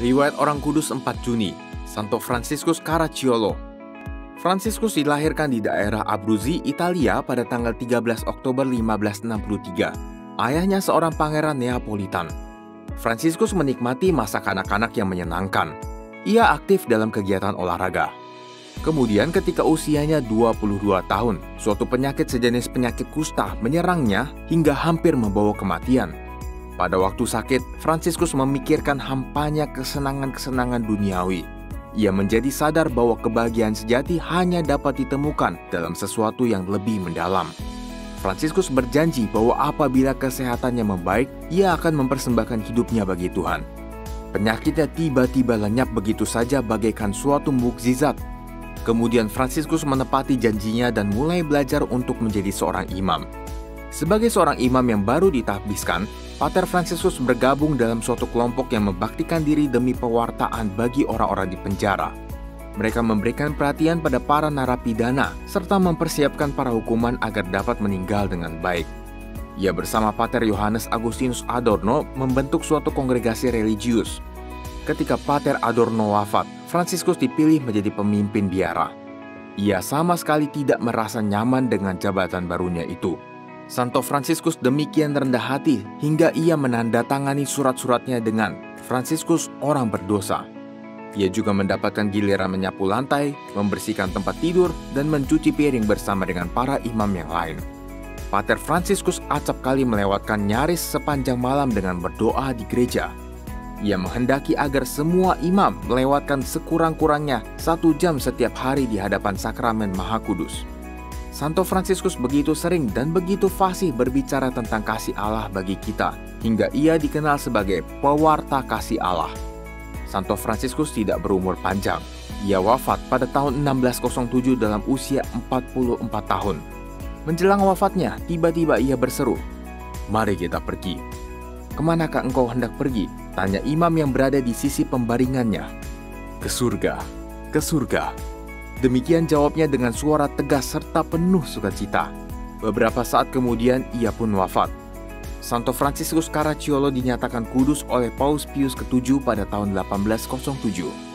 Riwayat Orang Kudus 4 Juni, Santo Franciscus Caracciolo. Franciscus dilahirkan di daerah Abruzzi, Italia pada tanggal 13 Oktober 1563. Ayahnya seorang pangeran Neapolitan. Franciscus menikmati masa kanak-kanak yang menyenangkan. Ia aktif dalam kegiatan olahraga. Kemudian ketika usianya 22 tahun, suatu penyakit sejenis penyakit kusta menyerangnya hingga hampir membawa kematian. Pada waktu sakit, Franciscus memikirkan hampanya kesenangan-kesenangan duniawi. Ia menjadi sadar bahwa kebahagiaan sejati hanya dapat ditemukan dalam sesuatu yang lebih mendalam. Franciscus berjanji bahwa apabila kesehatannya membaik, ia akan mempersembahkan hidupnya bagi Tuhan. Penyakitnya tiba-tiba lenyap begitu saja bagaikan suatu mukjizat. Kemudian Franciscus menepati janjinya dan mulai belajar untuk menjadi seorang imam. Sebagai seorang imam yang baru ditahbiskan, Pater Franciscus bergabung dalam suatu kelompok yang membaktikan diri demi pewartaan bagi orang-orang di penjara. Mereka memberikan perhatian pada para narapidana serta mempersiapkan para hukuman agar dapat meninggal dengan baik. Ia bersama Pater Yohanes Agustinus Adorno membentuk suatu kongregasi religius. Ketika Pater Adorno wafat, Franciscus dipilih menjadi pemimpin biara. Ia sama sekali tidak merasa nyaman dengan jabatan barunya itu. Santo Franciscus demikian rendah hati hingga ia menandatangani surat-suratnya dengan Franciscus orang berdosa. Ia juga mendapatkan giliran menyapu lantai, membersihkan tempat tidur, dan mencuci piring bersama dengan para imam yang lain. Pater Franciscus acap kali melewatkan nyaris sepanjang malam dengan berdoa di gereja. Ia menghendaki agar semua imam melewatkan sekurang-kurangnya satu jam setiap hari di hadapan sakramen Maha Kudus. Santo Fransiskus begitu sering dan begitu fasih berbicara tentang kasih Allah bagi kita, hingga ia dikenal sebagai pewarta kasih Allah. Santo Fransiskus tidak berumur panjang. Ia wafat pada tahun 1607 dalam usia 44 tahun. Menjelang wafatnya, tiba-tiba ia berseru, Mari kita pergi. Ke manakah engkau hendak pergi? Tanya imam yang berada di sisi pembaringannya. Ke surga, ke surga, Demikian jawabnya dengan suara tegas serta penuh sukacita. Beberapa saat kemudian ia pun wafat. Santo Franciscus Caracciolo dinyatakan kudus oleh Paus Pius VII pada tahun 1807.